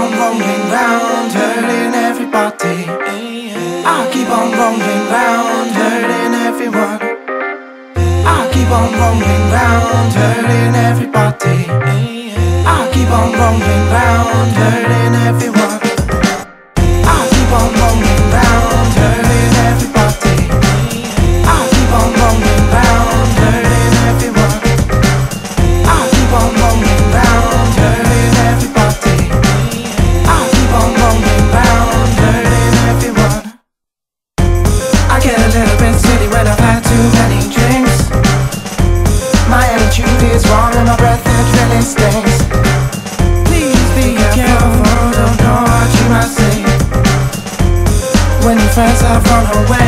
on rolling round, hurting everybody. I keep on rolling round, hurting everyone. I keep on rolling round, hurting everybody. I keep on rolling round, hurting everyone. friends are far away.